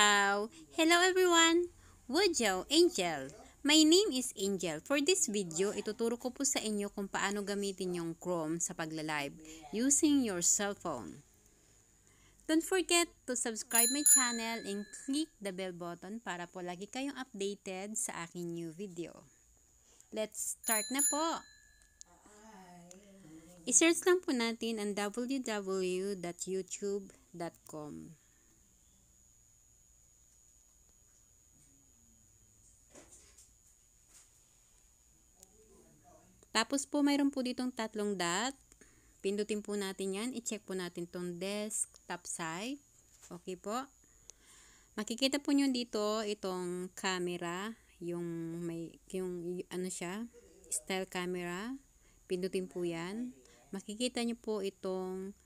how. Hello everyone! Wojo Angel. My name is Angel. For this video, ituturo ko po sa inyo kung paano gamitin yung Chrome sa pagla-live using your cell phone. Don't forget to subscribe my channel and click the bell button para po lagi kayong updated sa aking new video. Let's start na po! I-search lang po natin ang www.youtube.com. Tapos po mayroon po ditong tatlong dot. Pindutin po natin yan. I-check po natin tong desktop side. Okay po. Makikita po nyo dito itong camera. Yung may, yung ano siya, style camera. Pindutin po yan. Makikita nyo po itong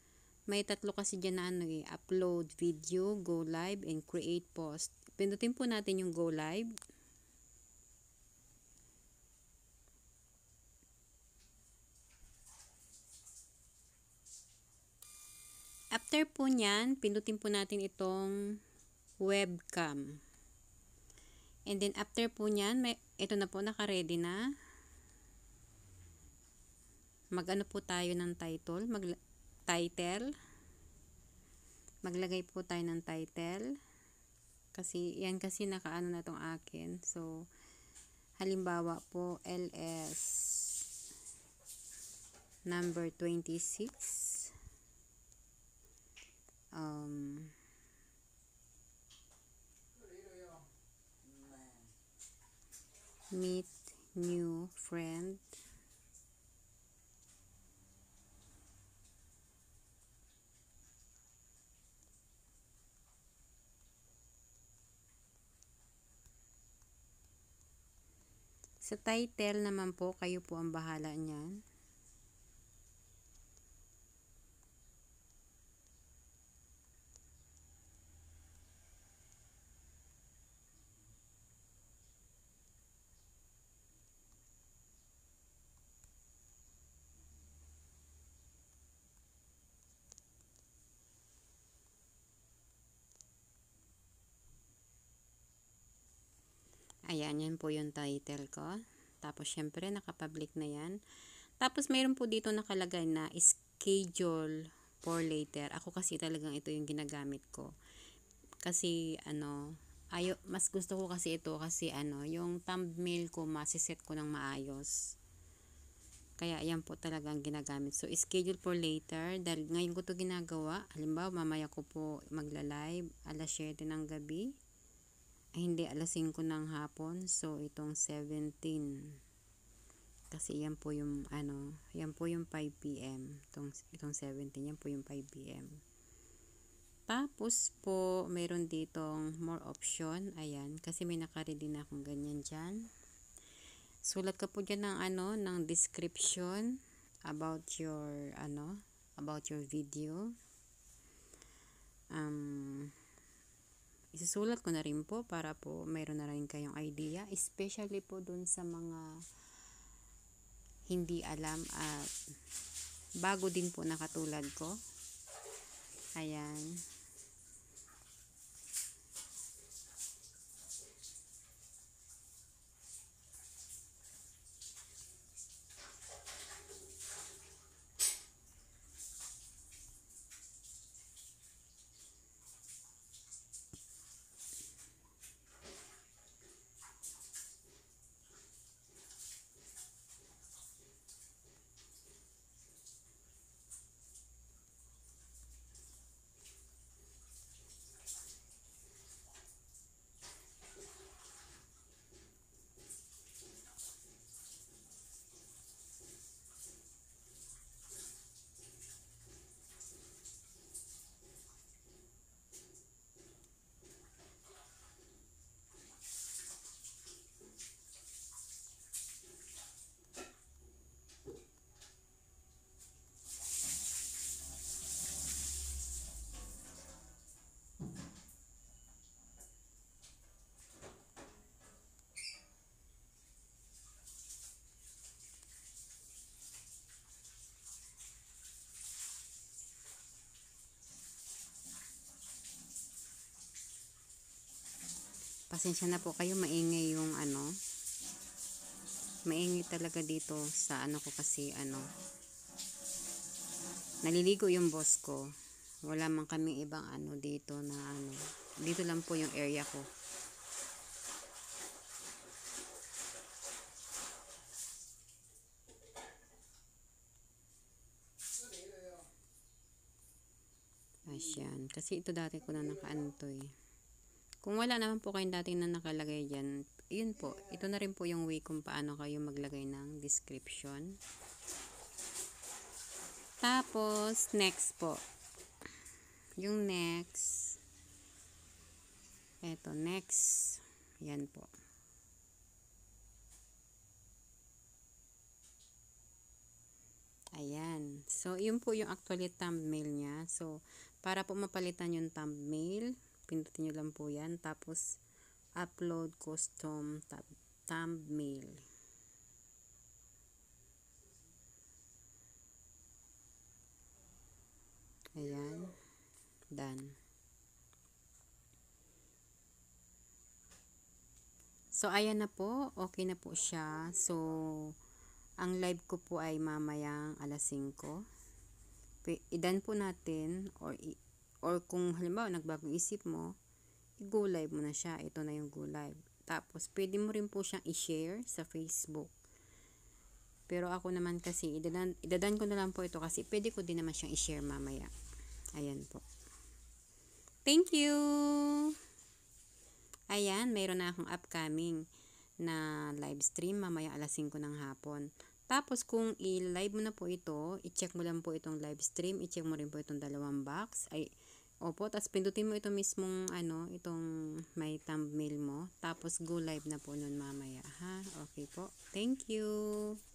may tatlo kasi dyan na ano eh, upload video, go live, and create post. Pindutin po natin yung go live. After po nyan, pindutin po natin itong webcam. And then after po nyan, may, ito na po naka-ready na. Mag-ano po tayo ng title, mag title. Maglagay po tayo ng title. Kasi yan kasi nakaano na tong akin. So halimbawa po LS number 26 um, meet new friend Sa title naman po, kayo po ang bahala niyan. Ayan, yan po yung title ko. Tapos, syempre, nakapublic na yan. Tapos, mayroon po dito nakalagay na schedule for later. Ako kasi talagang ito yung ginagamit ko. Kasi, ano, ayo, mas gusto ko kasi ito kasi, ano, yung thumbnail ko, masiset ko ng maayos. Kaya, yan po talagang ginagamit. So, schedule for later. Dahil ngayon ko to ginagawa. Halimbawa, mamaya ko po magla-live alas 7 ng gabi ay, hindi alas 5 ng hapon. So itong 17 kasi yan po yung ano yan po yung 5pm itong, itong 17 yan po yung 5pm tapos po mayroon ditong more option. Ayan kasi may nakaredy na akong ganyan dyan. Sulat ka po dyan ng ano ng description about your ano about your video. Um isusulat ko na rin po para po mayroon na rin kayong idea especially po dun sa mga hindi alam at bago din po nakatulad ko. Ayan Pasensya na po kayo, maingay yung ano. Maingay talaga dito sa ano ko kasi ano. Naliligo yung boss ko. Wala man kaming ibang ano dito na ano. Dito lang po yung area ko. Asyan. Kasi ito dati ko na nakaano to eh. Kung wala naman po kayong dati na nakalagay dyan, yun po. Ito na rin po yung way kung paano kayo maglagay ng description. Tapos, next po. Yung next. Eto, next. Yan po. Ayan. So, yun po yung actually thumbnail niya. So, para po mapalitan yung thumbnail, pindutin nyo lang po yan. Tapos, upload custom thumbnail. Ayan. Done. So, ayan na po. Okay na po siya. So, ang live ko po ay mamayang alas 5. Idan po natin or or kung halimbawa nagbagong isip mo, i-go live mo na siya. Ito na yung go live. Tapos, pwede mo rin po siyang i-share sa Facebook. Pero ako naman kasi, idadan, idadan ko na lang po ito kasi pwede ko din naman siyang i-share mamaya. Ayan po. Thank you! Ayan, mayroon na akong upcoming na live stream mamaya alas 5 ng hapon. Tapos kung i-live mo na po ito, i-check mo lang po itong live stream, i-check mo rin po itong dalawang box. Ay, opo, tapos pindutin mo ito mismong ano, itong may thumbnail mo. Tapos go live na po nun mamaya, ha? Okay po. Thank you!